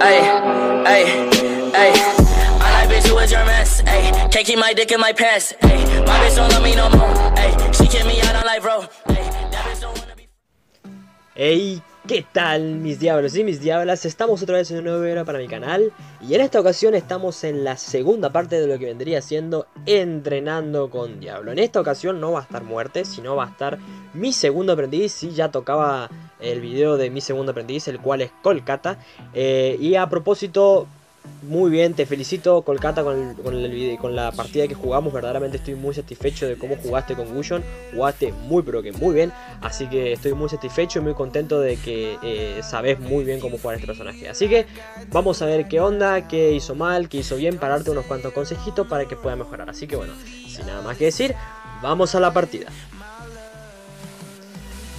Ay, ay, ay. Bitch is your mess. Ay, can't keep my dick in my pants. Ay, my bitch don't love me no more. Ay, she kick me out on life, bro. Ay, that bitch don't wanna be. Hey, ¿qué tal mis diablos y mis diablas? Estamos otra vez en un nuevo video para mi canal y en esta ocasión estamos en la segunda parte de lo que vendría siendo Entrenando con Diablo. En esta ocasión no va a estar muerte, sino va a estar mi segundo aprendiz y ya tocaba el video de mi segundo aprendiz, el cual es Kolkata. Eh, y a propósito, muy bien, te felicito Kolkata con, el- con con la partida que jugamos. Verdaderamente estoy muy satisfecho de cómo jugaste con Gusion. Jugaste muy pero que muy bien. Así que estoy muy satisfecho y muy contento de que eh, sabes muy bien cómo jugar este personaje. Así que vamos a ver qué onda, qué hizo mal, qué hizo bien, para darte unos cuantos consejitos para que pueda mejorar. Así que bueno, sin nada más que decir, vamos a la partida.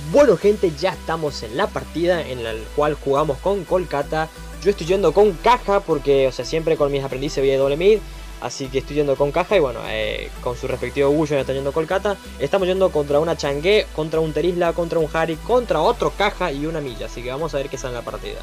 Bueno gente, ya estamos en la partida en la cual jugamos con Kolkata. Yo estoy yendo con caja porque, o sea, siempre con mis aprendices voy a doble mid. Así que estoy yendo con caja y bueno, eh, con su respectivo Gusion está yendo Kolkata. Estamos yendo contra una Changue, contra un Terisla, contra un Harry, contra otro caja y una Milla. Así que vamos a ver qué sale en la partida.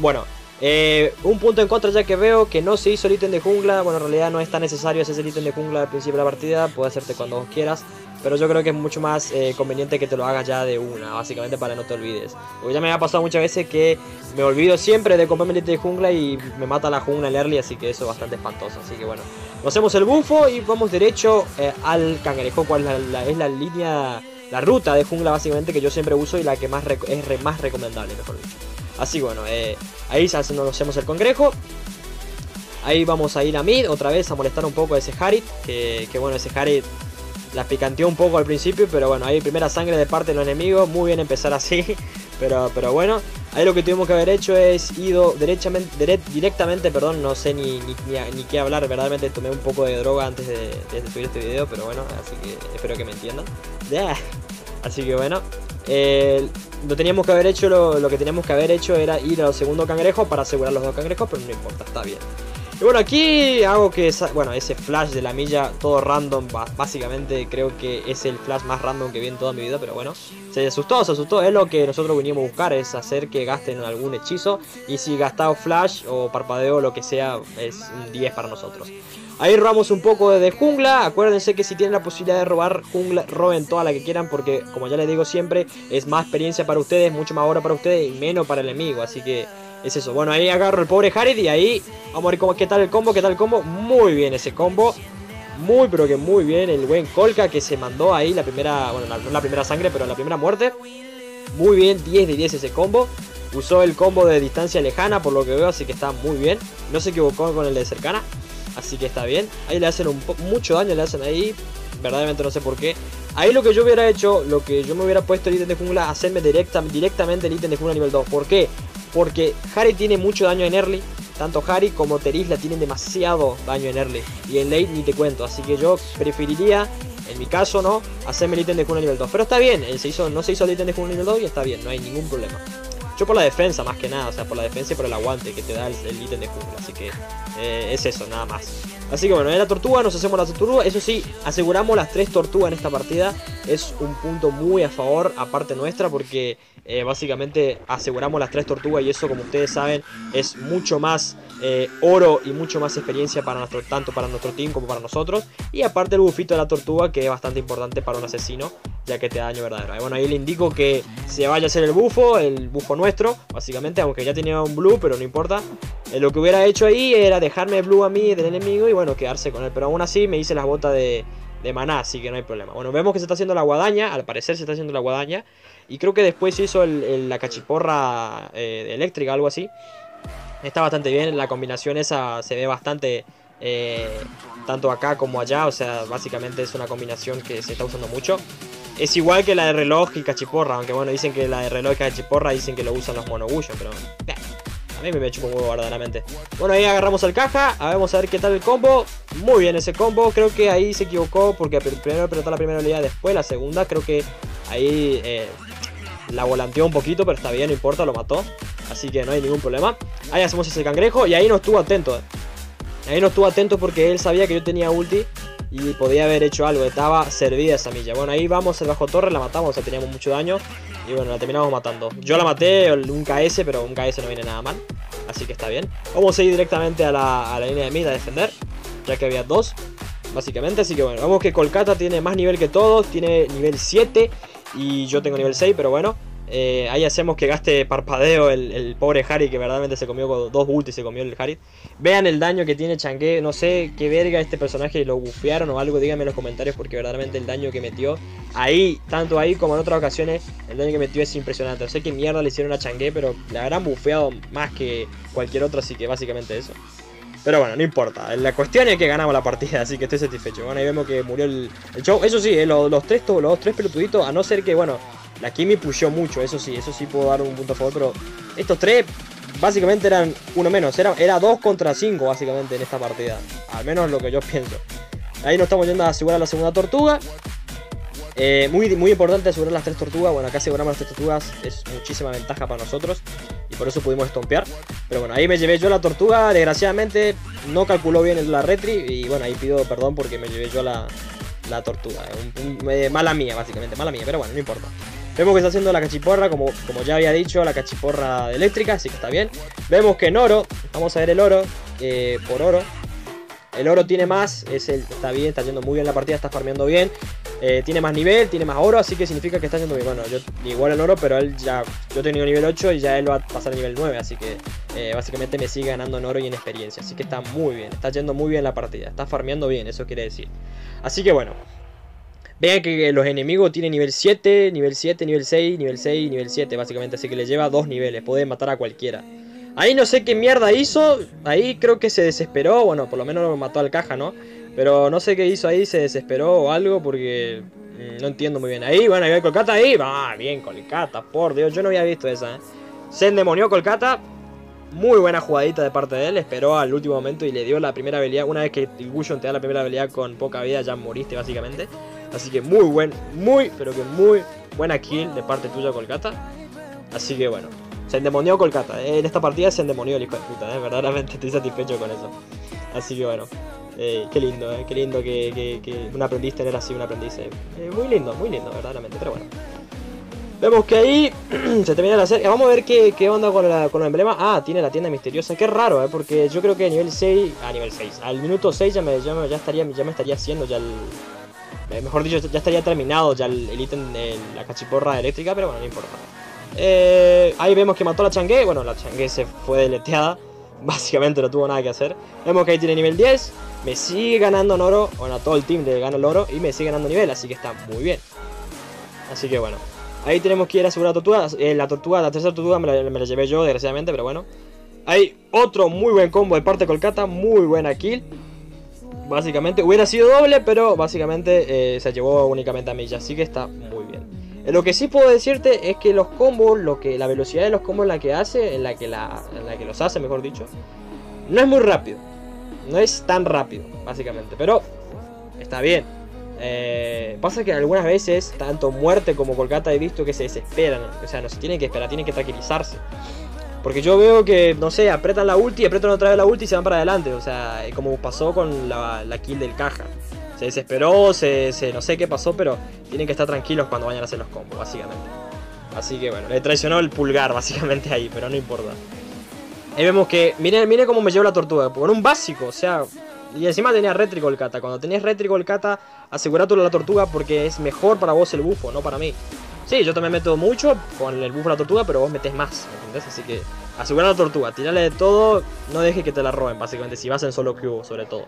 Bueno, eh, un punto en contra ya que veo que no se hizo el ítem de jungla. Bueno, en realidad no es tan necesario hacer el ítem de jungla al principio de la partida. Puede hacerte cuando quieras. Pero yo creo que es mucho más eh, conveniente que te lo hagas ya de una, básicamente para no te olvides. Porque ya me ha pasado muchas veces que me olvido siempre de comprarme el ítem de jungla y me mata la jungla el early, así que eso es bastante espantoso. Así que bueno, hacemos el bufo y vamos derecho eh, al cangrejo, cual es la, línea, la ruta de jungla básicamente que yo siempre uso y la que más es re- más recomendable, mejor dicho. Así bueno, eh, ahí ya nos hacemos el cangrejo. Ahí vamos a ir a mid otra vez a molestar un poco a ese Harit. Que, que bueno, ese Harit la picanteó un poco al principio, pero bueno, ahí primera sangre de parte de los enemigos. Muy bien empezar así, pero, pero bueno. Ahí lo que tuvimos que haber hecho es ido derechamente, direct- directamente, perdón, no sé ni, ni, ni, qué hablar. Verdaderamente tomé un poco de droga antes de, de subir este video, pero bueno, así que espero que me entiendan. Así que bueno, lo teníamos que haber hecho, lo, lo que teníamos que haber hecho era ir al segundo cangrejo para asegurar los dos cangrejos, pero no importa, está bien. Y bueno, aquí hago que, esa- bueno, ese flash de la milla, todo random, básicamente creo que es el flash más random que vi en toda mi vida, pero bueno, se asustó, se asustó, es lo que nosotros venimos a buscar, es hacer que gasten algún hechizo, y si gastado flash o parpadeo lo que sea, es un 10 para nosotros. Ahí robamos un poco de jungla. Acuérdense que si tienen la posibilidad de robar jungla, roben toda la que quieran. Porque, como ya les digo siempre, es más experiencia para ustedes, mucho más hora para ustedes y menos para el enemigo. Así que es eso. Bueno, ahí agarro el pobre Harid y ahí vamos a ver cómo, qué tal el combo, qué tal el combo. Muy bien ese combo. Muy, pero que muy bien. El buen Colca que se mandó ahí la primera, bueno, no la primera sangre, pero la primera muerte. Muy bien, 10 de 10 ese combo. Usó el combo de distancia lejana, por lo que veo, así que está muy bien. No se equivocó con el de cercana. Así que está bien. Ahí le hacen un mucho daño, le hacen ahí. Verdaderamente no sé por qué. Ahí lo que yo hubiera hecho, lo que yo me hubiera puesto el ítem de jungla, hacerme directa, directamente el ítem de jungla nivel 2. ¿Por qué? Porque Harry tiene mucho daño en early. Tanto Harry como Terisla tienen demasiado daño en early. Y en late ni te cuento. Así que yo preferiría, en mi caso, no, hacerme el ítem de jungla nivel 2. Pero está bien, él se hizo, no se hizo el ítem de jungla nivel 2 y está bien, no hay ningún problema. Yo por la defensa más que nada, o sea, por la defensa y por el aguante que te da el ítem de jungla. Así que eh, es eso, nada más. Así que bueno, en la tortuga nos hacemos la tortuga. Eso sí, aseguramos las tres tortugas en esta partida. Es un punto muy a favor, aparte nuestra, porque eh, básicamente aseguramos las tres tortugas. Y eso, como ustedes saben, es mucho más eh, oro y mucho más experiencia para nuestro, tanto para nuestro team como para nosotros. Y aparte el bufito de la tortuga, que es bastante importante para un asesino, ya que te da daño verdadero. Bueno, ahí le indico que se vaya a hacer el bufo, el bufo nuestro, básicamente, aunque ya tenía un blue, pero no importa. Eh, lo que hubiera hecho ahí era dejarme blue a mí del enemigo y bueno, quedarse con él. Pero aún así me hice las botas de, de maná, así que no hay problema. Bueno, vemos que se está haciendo la guadaña, al parecer se está haciendo la guadaña. Y creo que después se hizo la cachiporra eh, eléctrica, algo así. Está bastante bien, la combinación esa se ve bastante eh, tanto acá como allá. O sea, básicamente es una combinación que se está usando mucho. Es igual que la de reloj y cachiporra, aunque bueno, dicen que la de reloj y cachiporra dicen que lo usan los monogullos, pero... A mí me chupa un huevo verdaderamente. Bueno, ahí agarramos al caja. A ver, vamos a ver qué tal el combo. Muy bien ese combo. Creo que ahí se equivocó porque pr- primero apretó la primera habilidad, después la segunda. Creo que ahí eh, la volanteó un poquito, pero está bien, no importa, lo mató. Así que no hay ningún problema. Ahí hacemos ese cangrejo y ahí no estuvo atento. Ahí no estuvo atento porque él sabía que yo tenía ulti y podía haber hecho algo. Estaba servida esa milla. Bueno, ahí vamos el bajo torre, la matamos, o sea, teníamos mucho daño. Y bueno, la terminamos matando. Yo la maté, un KS, pero un KS no viene nada mal. Así que está bien. Vamos a ir directamente a la, a la línea de mid a defender. Ya que había dos. Básicamente. Así que bueno. Vemos que Kolkata tiene más nivel que todos. Tiene nivel 7. Y yo tengo nivel 6. Pero bueno. Eh, ahí hacemos que gaste parpadeo el, pobre Harry que verdaderamente se comió dos ultis, se comió el Harry. Vean el daño que tiene Changue, no sé qué verga este personaje lo bufearon o algo, díganme en los comentarios porque verdaderamente el daño que metió ahí, tanto ahí como en otras ocasiones, el daño que metió es impresionante. No sé qué mierda le hicieron a Changue, pero le habrán bufeado más que cualquier otro, así que básicamente eso. Pero bueno, no importa. La cuestión es que ganamos la partida, así que estoy satisfecho. Bueno, ahí vemos que murió el, show. Eso sí, eh, los, los, tres, los tres pelotuditos, a no ser que, bueno, la Kimi pushó mucho, eso sí, eso sí puedo dar un punto a favor, pero estos tres básicamente eran uno menos, era, era dos contra cinco básicamente en esta partida, al menos lo que yo pienso. Ahí nos estamos yendo a asegurar la segunda tortuga. Eh, muy, muy importante asegurar las tres tortugas. Bueno, acá aseguramos las tres tortugas. Es muchísima ventaja para nosotros. Y por eso pudimos estompear. Pero bueno, ahí me llevé yo la tortuga. Desgraciadamente no calculó bien la retri. Y bueno, ahí pido perdón porque me llevé yo la, la tortuga. Eh, mala mía, básicamente. Mala mía. Pero bueno, no importa. Vemos que está haciendo la cachiporra, como, como ya había dicho, la cachiporra eléctrica, así que está bien. Vemos que en oro, vamos a ver el oro, eh, por oro. El oro tiene más, es el, está bien, está yendo muy bien la partida, está farmeando bien. Eh, tiene más nivel, tiene más oro, así que significa que está yendo bien. Bueno, yo igual en oro, pero él ya, yo he tenido nivel 8 y ya él va a pasar a nivel 9, así que eh, básicamente me sigue ganando en oro y en experiencia. Así que está muy bien, está yendo muy bien la partida, está farmeando bien, eso quiere decir. Así que bueno, Vean que los enemigos tienen nivel 7, nivel 7, nivel 6, nivel 6 nivel 7 básicamente. Así que le lleva dos niveles, puede matar a cualquiera. Ahí no sé qué mierda hizo, ahí creo que se desesperó, bueno, por lo menos lo mató al caja, ¿no? Pero no sé qué hizo ahí, se desesperó o algo porque mm, no entiendo muy bien. Ahí, bueno, ahí va Colcata ahí, va, bien Colcata, por Dios, yo no había visto esa, ¿eh? Se endemonió Colcata, muy buena jugadita de parte de él, esperó al último momento y le dio la primera habilidad. Una vez que Gushon te da la primera habilidad con poca vida, ya moriste básicamente. Así que muy buen, muy, pero que muy buena kill de parte tuya, Kolkata. Así que bueno, se endemonió Kolkata. Eh. En esta partida se endemonió el hijo de puta, eh. verdaderamente estoy satisfecho con eso. Así que bueno, eh, qué lindo, eh. qué lindo que, un aprendiz tener así un aprendiz. Eh. muy lindo, muy lindo, verdaderamente, pero bueno. Vemos que ahí se termina la serie. Vamos a ver qué, qué onda con, la, con el emblema. Ah, tiene la tienda misteriosa. Qué raro, ¿eh? Porque yo creo que a nivel 6... A nivel 6. Al minuto 6 ya me, ya, ya, estaría, ya me estaría haciendo ya el, mejor dicho, ya estaría terminado ya el, ítem de la cachiporra eléctrica, pero bueno, no importa. Eh, ahí vemos que mató a la changue. Bueno, la changue se fue deleteada. Básicamente no tuvo nada que hacer. Vemos que ahí tiene nivel 10. Me sigue ganando en oro. Bueno, todo el team le gana el oro. Y me sigue ganando nivel. Así que está muy bien. Así que bueno. Ahí tenemos que ir a asegurar la tortuga. Eh, la tortuga, la tercera tortuga me la, me la, llevé yo, desgraciadamente, pero bueno. Hay otro muy buen combo de parte de Kolkata. Muy buena kill. Básicamente, hubiera sido doble, pero básicamente eh, se llevó únicamente a milla, así que está muy bien. Eh, lo que sí puedo decirte es que los combos, lo que la velocidad de los combos en la que hace, en la que, la, la que los hace, mejor dicho, no es muy rápido. No es tan rápido, básicamente, pero está bien. Eh, pasa que algunas veces, tanto muerte como Kolkata he visto que se desesperan. O sea, no se tienen que esperar, tienen que tranquilizarse. Porque yo veo que, no sé, apretan la ulti, apretan otra vez la ulti y se van para adelante. O sea, como pasó con la, kill del caja. Se desesperó, se, no sé qué pasó, pero tienen que estar tranquilos cuando vayan a hacer los combos, básicamente. Así que bueno, le traicionó el pulgar básicamente ahí, pero no importa. Ahí vemos que, miren, miren cómo me llevo la tortuga, con un básico, o sea... Y encima tenía Retri Kata. Cuando tenías Retri Kata, asegurate la tortuga porque es mejor para vos el bufo, no para mí. Sí, yo también meto mucho con el buff de la tortuga, pero vos metes más, ¿me entendés? Así que asegura la tortuga, tirale de todo, no dejes que te la roben, básicamente, si vas en solo cubo, sobre todo.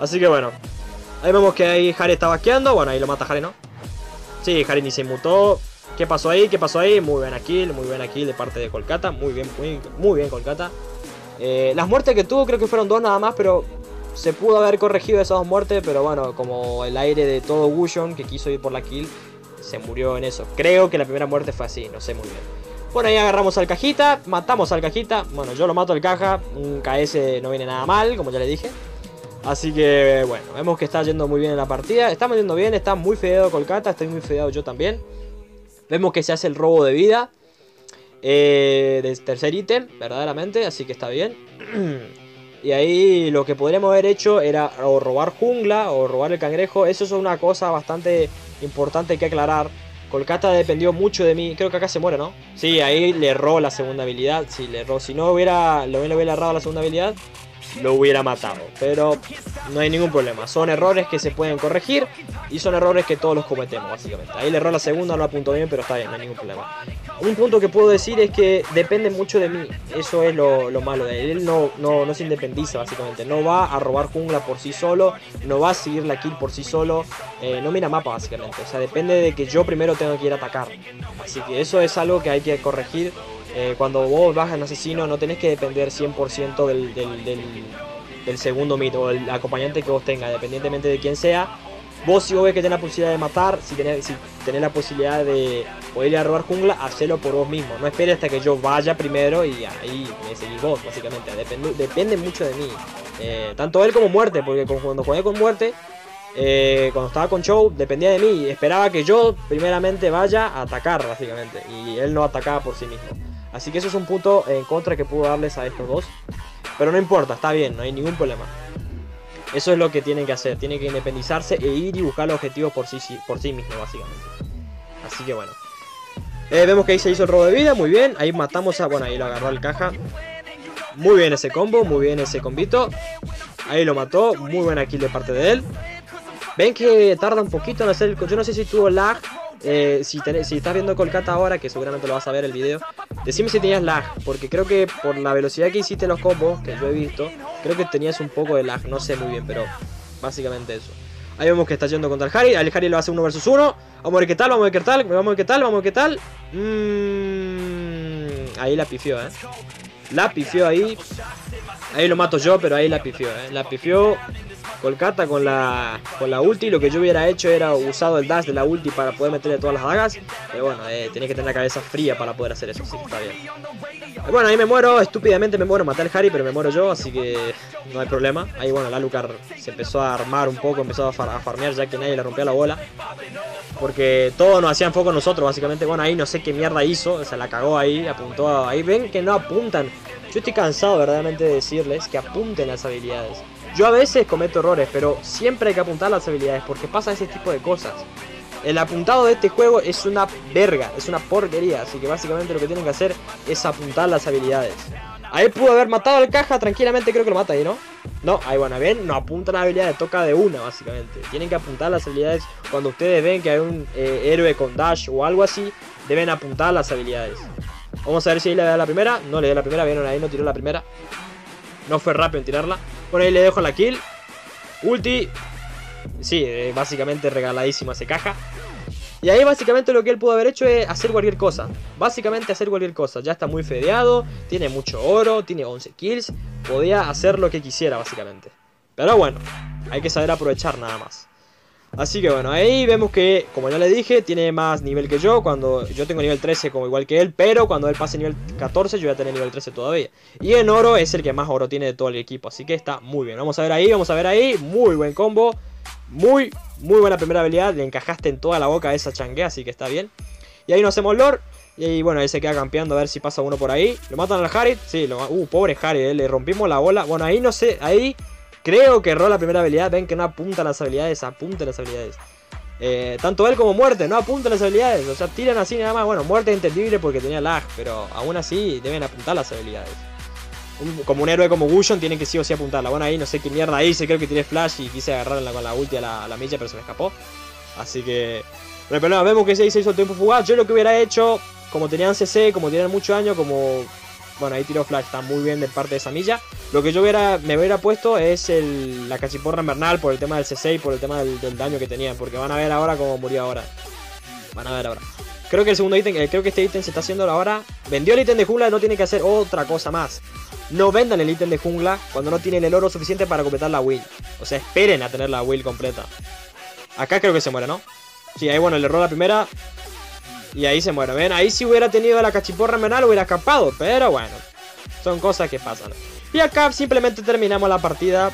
Así que bueno, ahí vemos que ahí Harry está vaqueando, bueno, ahí lo mata Harry, ¿no? Sí, Harry ni se mutó. ¿Qué pasó ahí? ¿Qué pasó ahí? Muy buena kill, muy buena kill de parte de Kolkata, muy bien, muy, muy bien Kolkata. Eh, las muertes que tuvo creo que fueron dos nada más, pero se pudo haber corregido esas dos muertes, pero bueno, como el aire de todo Gushon que quiso ir por la kill, se murió en eso. Creo que la primera muerte fue así, no sé muy bien. Bueno, ahí agarramos al cajita, matamos al cajita. Bueno, yo lo mato al caja, un KS no viene nada mal, como ya le dije. Así que, bueno, vemos que está yendo muy bien en la partida. Estamos yendo bien, está muy fedeado Colcata, estoy muy fedeado yo también. Vemos que se hace el robo de vida. Eh, de tercer ítem, verdaderamente, así que está bien. y ahí lo que podríamos haber hecho era o robar jungla o robar el cangrejo. Eso es una cosa bastante importante que aclarar Kolkata dependió mucho de mí. Creo que acá se muere, ¿no? Sí, ahí le erró la segunda habilidad. Sí, le erró. Si no hubiera, lo hubiera errado la segunda habilidad, lo hubiera matado. Pero no hay ningún problema. Son errores que se pueden corregir y son errores que todos los cometemos, básicamente. Ahí le erró la segunda, no apuntó bien, pero está bien, no hay ningún problema. Un punto que puedo decir es que depende mucho de mí. Eso es lo, malo de él. Él no, no, no, se independiza, básicamente. No va a robar jungla por sí solo. No va a seguir la kill por sí solo. Eh, no mira mapa, básicamente. O sea, depende de que yo primero tengo que ir a atacar. Así que eso es algo que hay que corregir. Eh, cuando vos vas en asesino, no tenés que depender 100% del, del, del, segundo mito o el acompañante que vos tengas, dependientemente de quién sea. Vos si vos ves que tenés la posibilidad de matar, si tenés, si tenés la posibilidad de poder ir a robar jungla, hacelo por vos mismo. No esperes hasta que yo vaya primero y ahí me seguís vos, básicamente. Depende, depende mucho de mí. Eh, tanto él como muerte, porque cuando jugué con muerte, eh, cuando estaba con Show, dependía de mí. Esperaba que yo primeramente vaya a atacar, básicamente. Y él no atacaba por sí mismo. Así que eso es un punto en contra que puedo darles a estos dos. Pero no importa, está bien, no hay ningún problema. Eso es lo que tienen que hacer. Tienen que independizarse e ir y buscar los objetivos por sí, mismos, básicamente. Así que bueno. Eh, vemos que ahí se hizo el robo de vida, muy bien. Ahí matamos a... Bueno, ahí lo agarró al caja. Muy bien ese combo, muy bien ese combito. Ahí lo mató, muy buena kill de parte de él. Ven que tarda un poquito en hacer el... Yo no sé si tuvo lag. Eh, si, si estás viendo Kolkata ahora, que seguramente lo vas a ver el video, decime si tenías lag. Porque creo que por la velocidad que hiciste los combos, que yo he visto, Creo que tenías un poco de lag, no sé muy bien, pero básicamente eso. Ahí vemos que está yendo contra el Harry. El Harry lo hace uno versus uno. Vamos a ver qué tal, vamos a ver qué tal, vamos a ver qué tal, vamos a ver qué tal. Mm, ahí la pifió, eh. La pifió ahí. Ahí lo mato yo, pero ahí la pifió, eh. La pifió Kolkata con la, con la ulti. Lo que yo hubiera hecho era usado el dash de la ulti para poder meterle todas las dagas. Pero bueno, eh, tenía que tener la cabeza fría para poder hacer eso, sí, está bien. bueno, ahí me muero, estúpidamente me muero. Maté al Harry, pero me muero yo, así que no hay problema. Ahí bueno, la Lucar se empezó a armar un poco, empezó a, farmear ya que nadie le rompió la bola. Porque todos nos hacían foco nosotros, básicamente. Bueno, ahí no sé qué mierda hizo, se la cagó ahí, apuntó. Ahí ven que no apuntan. Yo estoy cansado verdaderamente de decirles que apunten las habilidades. Yo a veces cometo errores, pero siempre hay que apuntar las habilidades porque pasa ese tipo de cosas. El apuntado de este juego es una verga, es una porquería, así que básicamente lo que tienen que hacer es apuntar las habilidades. Ahí pudo haber matado al caja, tranquilamente creo que lo mata ahí, ¿no? No, ahí bueno, ven, no apuntan las habilidades, toca de una básicamente. Tienen que apuntar las habilidades cuando ustedes ven que hay un eh, héroe con dash o algo así, deben apuntar las habilidades. Vamos a ver si ahí le da la primera, no le da la primera, vieron ahí, no tiró la primera. No fue rápido en tirarla. Por ahí le dejo la kill. Ulti. Sí, eh, básicamente regaladísima se caja. Y ahí básicamente lo que él pudo haber hecho es hacer cualquier cosa. Básicamente hacer cualquier cosa. Ya está muy fedeado, tiene mucho oro, tiene 11 kills. Podía hacer lo que quisiera básicamente. Pero bueno, hay que saber aprovechar nada más. Así que bueno, ahí vemos que, como ya le dije, tiene más nivel que yo. Cuando yo tengo nivel 13 como igual que él, pero cuando él pase nivel 14 yo voy a tener nivel 13 todavía. Y en oro es el que más oro tiene de todo el equipo, así que está muy bien. Vamos a ver ahí, vamos a ver ahí, muy buen combo. Muy, muy buena primera habilidad, le encajaste en toda la boca a esa changue, así que está bien. Y ahí nos hacemos lore. Y bueno, ahí se queda campeando a ver si pasa uno por ahí. Lo matan al Harry. Sí, lo, uh, pobre Harry, eh, le rompimos la bola. Bueno, ahí no sé, ahí Creo que erró la primera habilidad. Ven que no apunta las habilidades. Apunta las habilidades. Eh, tanto él como muerte, no apuntan las habilidades. O sea, tiran así nada más. Bueno, muerte es entendible porque tenía lag. Pero aún así deben apuntar las habilidades. como un héroe como Gushon tiene que sí o sí apuntarla. Bueno, ahí no sé qué mierda hice. Creo que tiré flash y quise agarrarla con la ulti a la, a milla, pero se me escapó. Así que. No, vemos que se hizo el tiempo fugaz. Yo lo que hubiera hecho, como tenían CC, como tenían mucho daño, como bueno, ahí tiró Flash, está muy bien de parte de esa milla. Lo que yo hubiera, me hubiera puesto es el, la cachiporra invernal por el tema del C6, por el tema del, daño que tenía. Porque van a ver ahora cómo murió ahora. Van a ver ahora. Creo que el segundo ítem, eh, creo que este ítem se está haciendo ahora. Vendió el ítem de jungla, no tiene que hacer otra cosa más. No vendan el ítem de jungla cuando no tienen el oro suficiente para completar la will. O sea, esperen a tener la will completa. Acá creo que se muere, ¿no? Sí, ahí bueno, le error la primera. Y ahí se muere. ¿Ven? Ahí si hubiera tenido la cachiporra menal hubiera escapado. Pero bueno. Son cosas que pasan. Y acá simplemente terminamos la partida.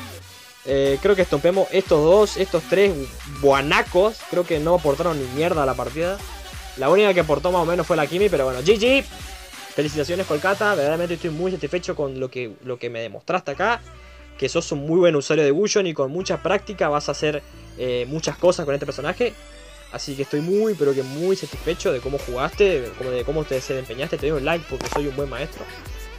Eh, creo que estompemos estos dos, estos tres guanacos. Creo que no aportaron ni mierda a la partida. La única que aportó más o menos fue la Kimi, pero bueno, GG. Felicitaciones Kolkata, verdaderamente estoy muy satisfecho con lo que, lo que me demostraste acá. Que sos un muy buen usuario de Gushon y con mucha práctica vas a hacer eh, muchas cosas con este personaje. Así que estoy muy, pero que muy satisfecho de cómo jugaste, de cómo te desempeñaste. Te doy un like porque soy un buen maestro.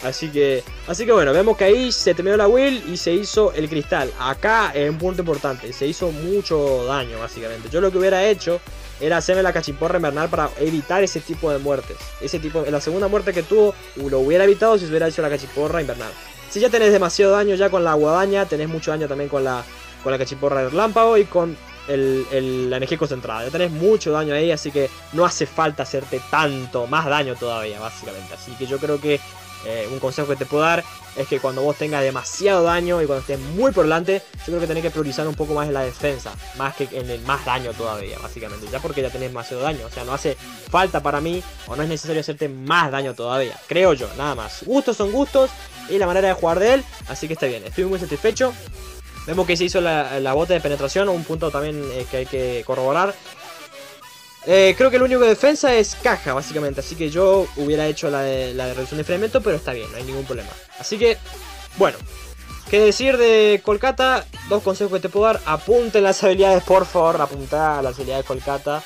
Así que, así que bueno, vemos que ahí se terminó la will y se hizo el cristal. Acá es un punto importante, se hizo mucho daño básicamente. Yo lo que hubiera hecho era hacerme la cachiporra invernal para evitar ese tipo de muertes. Ese tipo, la segunda muerte que tuvo lo hubiera evitado si se hubiera hecho la cachiporra invernal. Si ya tenés demasiado daño ya con la guadaña, tenés mucho daño también con la, con la cachiporra del relámpago y con el, la energía concentrada. Ya tenés mucho daño ahí, así que no hace falta hacerte tanto, más daño todavía, básicamente. Así que yo creo que eh, un consejo que te puedo dar es que cuando vos tengas demasiado daño y cuando estés muy por delante, yo creo que tenés que priorizar un poco más en la defensa, más que en el más daño todavía, básicamente. Ya porque ya tenés demasiado daño, o sea, no hace falta para mí o no es necesario hacerte más daño todavía, creo yo, nada más. Gustos son gustos y la manera de jugar de él, así que está bien, estoy muy satisfecho. Vemos que se hizo la, la bota de penetración, un punto también eh, que hay que corroborar. Eh, creo que el único de defensa es caja, básicamente. Así que yo hubiera hecho la de, la de reducción de enfriamiento, pero está bien, no hay ningún problema. Así que, bueno. ¿Qué decir de Kolkata? Dos consejos que te puedo dar. Apunten las habilidades, por favor. Apunta a las habilidades de Kolkata.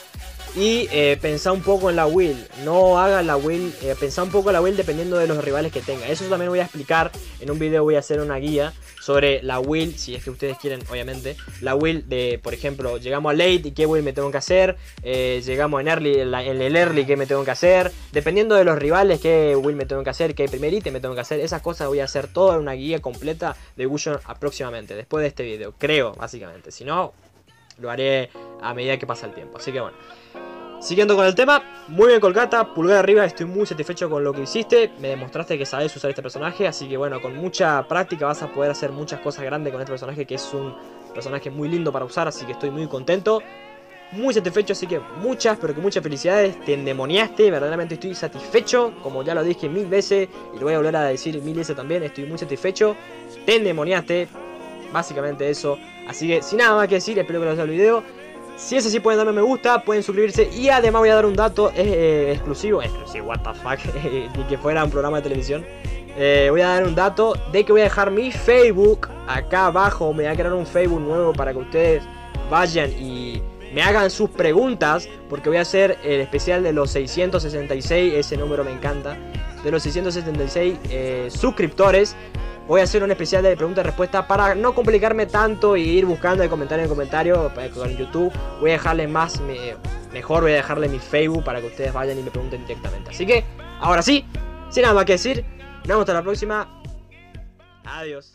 Y eh, un poco en la will. No hagan la will. Eh, pensá un poco en la will dependiendo de los rivales que tenga. Eso también voy a explicar. En un video voy a hacer una guía sobre la will. Si es que ustedes quieren, obviamente. La will de, por ejemplo, llegamos a late y qué will me tengo que hacer. Eh, llegamos en early, en, el early, qué me tengo que hacer. Dependiendo de los rivales, qué will me tengo que hacer. Qué primer ítem me tengo que hacer. Esas cosas voy a hacer toda una guía completa de Gusion aproximadamente. Después de este video. Creo, básicamente. Si no, lo haré a medida que pasa el tiempo. Así que bueno. Siguiendo con el tema, muy bien Colgata, pulgar arriba, estoy muy satisfecho con lo que hiciste, me demostraste que sabes usar este personaje, así que bueno, con mucha práctica vas a poder hacer muchas cosas grandes con este personaje, que es un personaje muy lindo para usar, así que estoy muy contento, muy satisfecho, así que muchas, pero que muchas felicidades, te endemoniaste, verdaderamente estoy satisfecho, como ya lo dije mil veces, y lo voy a volver a decir mil veces también, estoy muy satisfecho, te endemoniaste, básicamente eso, así que sin nada más que decir, espero que les haya el video, si es así pueden darme me gusta, pueden suscribirse y además voy a dar un dato eh, exclusivo, exclusivo, what the fuck, ni que fuera un programa de televisión. Eh, voy a dar un dato de que voy a dejar mi Facebook acá abajo, me voy a crear un Facebook nuevo para que ustedes vayan y me hagan sus preguntas, porque voy a hacer el especial de los 666, ese número me encanta, de los 676 eh, suscriptores voy a hacer un especial de preguntas y respuestas para no complicarme tanto y ir buscando el comentario en comentario eh, con YouTube. Voy a dejarle más, mejor voy a dejarle mi Facebook para que ustedes vayan y me pregunten directamente. Así que, ahora sí, sin nada más que decir, nos vemos hasta la próxima. Adiós.